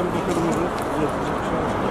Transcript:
Hemen bakalım.